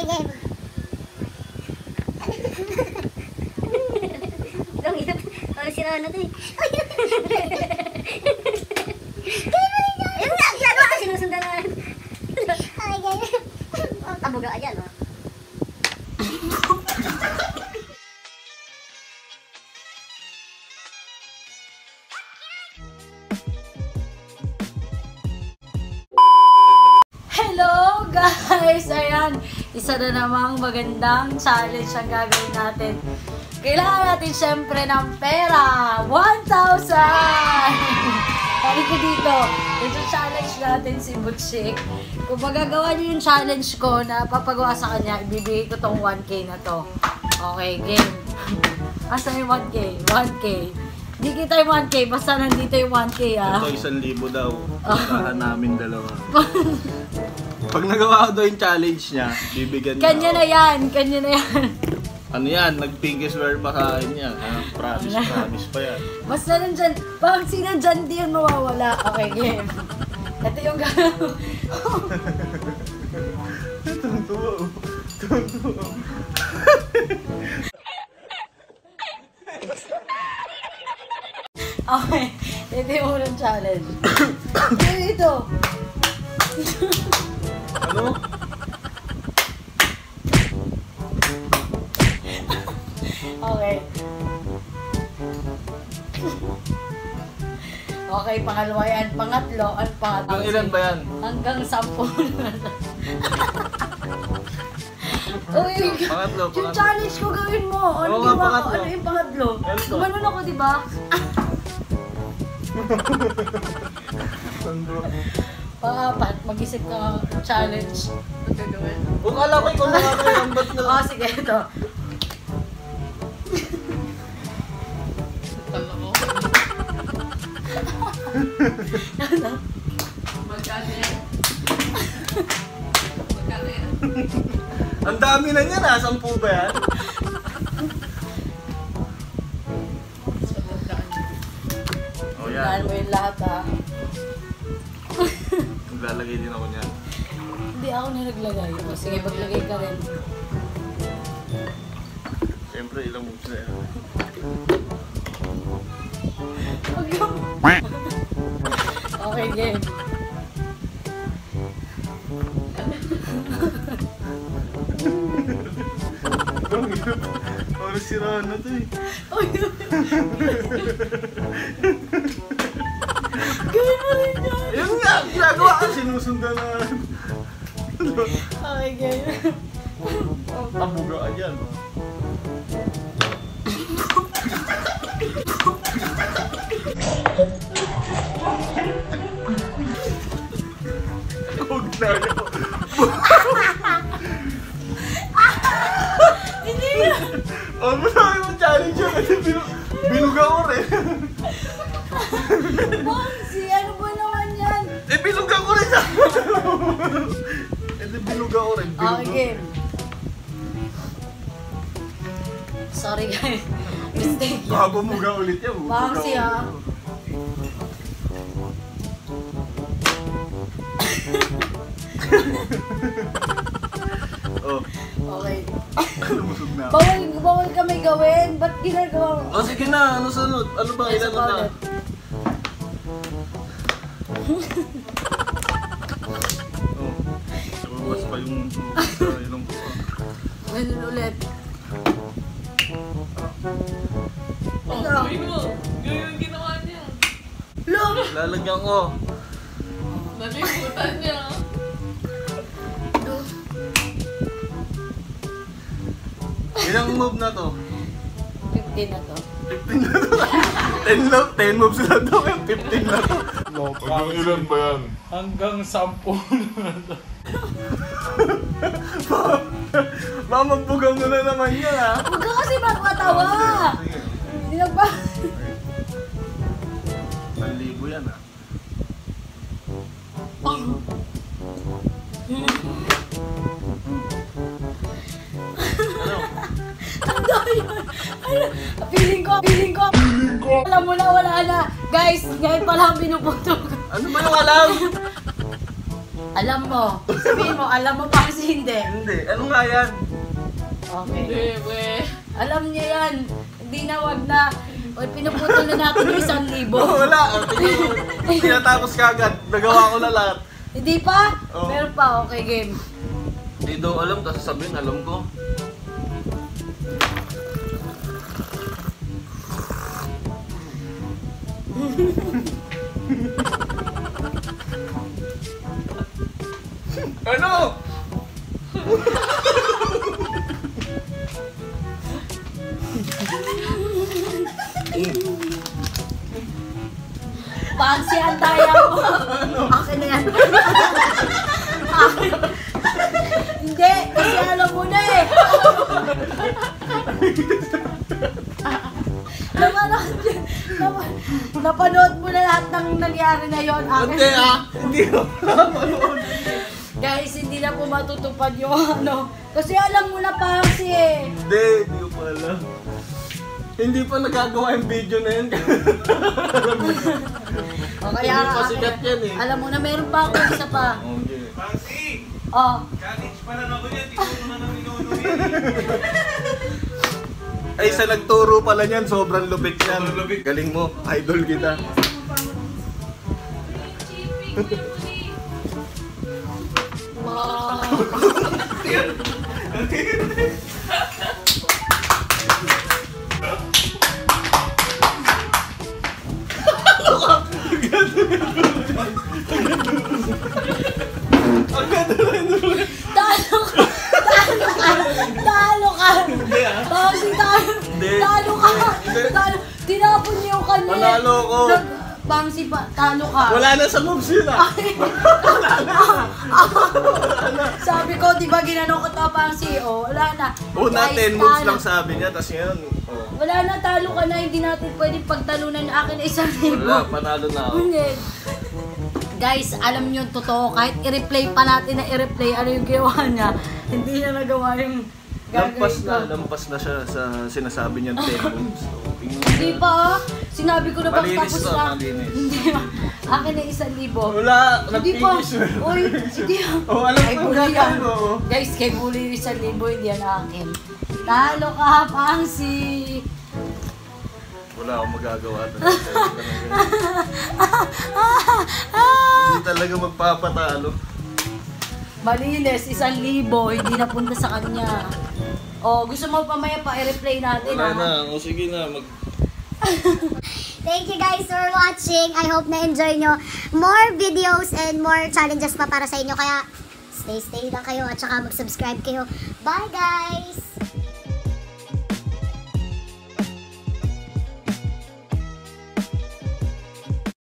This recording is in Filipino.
Game. Ang hirap. Ang sira na to eh. Nga, ginagawa ko sinusundan na. Game. Tabuga, ayan oh. Guys! Ayan, isa na namang magandang challenge ang gagawin natin. Kailangan natin syempre ng pera! 1,000! Sabi ko dito, ito challenge natin si Butchik. Kung magagawa niyo yung challenge ko na papagawa sa kanya, ibibigay ko tong 1K na to. Okay, game. Asa yung 1K? 1K. Hindi kita yung 1K, basta nandito yung 1K ah. Ito, isang libo daw. Puntahan namin dalawa. Pag nagawa ko daw yung challenge niya, bibigyan niya Kanya ako. na yan, kanya na yan. Ano yan? Nag-pinky swear pa sa akin yan. Ha? Promise, promise pa yan. Basta nandyan, pag sinandyan di yun mawawala. Okay, game. Ito yung gagawin. Tuntua. Tuntua. Okay, ito yung unang challenge. Ito, ito. Ano? Okay. Okay, pangalawa yan. Pangatlo, ang pangatlo. Hanggang ilan ba yan? Hanggang sampu. Uy, Pangatlo, yung pangatlo. challenge ko gawin mo. Ano Oo nga, pangatlo. Ano yung pangatlo? Ano to? Gumanon ako, di ba? Tuntua. Pangapat, mag-isip ka ng challenge. Gagawin. Kung alam ko ikaw nakakayan, ba't na... Oh, sige, ito. Ang dami na niyan ha? Sampu ba yan? Naglagay. O, sige, maglagay ka rin. Siyempre, ilang moves na yan. Okay, game. Parang siraan na to eh. Uy! Gawin mo rin yan! Yun nga, ginagawa ka, sinusundan na. Okay, game. Tabugaan yan. Huwag na yun. Hindi Sorry, guys. Mistake yan. Baka bumuga ulit yan. ulit. ah. Oh, Okay. lumusog na. Bawal, bawal kami gawin. Ba't ginagawa mo? Oh, sige na. Ano sunod? Ano ba? Ilan pa na? Oh. Lumabas pa yung ilong ko. Ganun ulit. Oh, gawin mo. Gawin ginawa niya. Lo! Lalagyan ko. Nalimutan niya. Ilang move na to? 15 na to. 15 na to. 10 love, 10 moves na to. 15 na to. Hanggang ilan ba yan? Hanggang sampu Mamagbugang mo na naman yan ha. Huwag ka kasi magpatawa! Hindi na ba? Nanlibo yan ha. Ano? Ang dami yun. Ano? Feeling ko, feeling ko. Alam mo na, wala na. Guys, ngayon pa lang pinuputo ko. Ano ba yung alam? Alam mo. Sabihin mo, alam mo pa kasi hindi. Hindi. Ano nga yan? Okay. Hindi, we. Alam niya yan. Hindi na wag na. O, pinuputol na natin yung isang libo. Oh, wala. Tinatapos ka agad. Nagawa ko na lahat. Hindi pa? Oo. Meron pa. Okay, game. Hindi daw alam, tapos sabihin, alam ko. ano? Pansi ang daya mo. Akin na yan. Akin. Hindi, kasi alam mo na eh. Napanood, nap- napanood mo na lahat ng nangyari na yon. Hindi ah. Hindi ko Guys, hindi na po matutupad yung ano. Kasi alam mo na Pansi eh. Hindi, hindi ko pa alam. Hindi pa nagagawa yung video na yun. O kaya Hindi pa sikat na- yan eh. Alam mo na meron pa ako isa pa. Okay. Oh, Ay, sa nagturo pala niyan, sobrang lupit yan. Galing mo, idol kita. Talo ka! Talo ka! Talo ka! Talo, talo, Hindi. talo ka! Hindi. Talo, tinapon niyo kanya. Panalo ko. Nag- Bangsi pa, talo ka. Wala na sa moves yun ah. Sabi ko, di ba ginano ko to, Bangsi? O, wala na. Una, Guys, 10 moves talo. lang sabi niya, tapos ngayon, oh, Wala na, talo ka na. Hindi natin pwedeng pagtalunan na akin na isang libo. wala, panalo na ako. Guys, alam niyo yung totoo, kahit i-replay pa natin na i-replay ano yung ginawa niya, hindi niya nagawa yung Lampas na, lampas na siya sa sinasabi niyang 10 moves. Hindi pa ah. Sinabi ko na Malinis pagtapos to, na. malinis. Hindi pa. Akin na isang libo. Wala, Hindi pa. nag-finish. Uy, hindi ah. Oh, alam Kay ko Bully yan. yan, oo. Guys, kay Bully isang libo, hindi yan akin. Talo ka, Pangsi. Wala akong magagawa talaga. Hindi talaga magpapatalo. Malinis, isang libo, hindi napunta sa kanya. Oh, gusto mo pamaya pa i-replay natin Wala ah. na, o sige na, mag... Thank you guys for watching. I hope na-enjoy nyo more videos and more challenges pa para sa inyo. Kaya stay stay lang kayo at saka mag-subscribe kayo. Bye guys!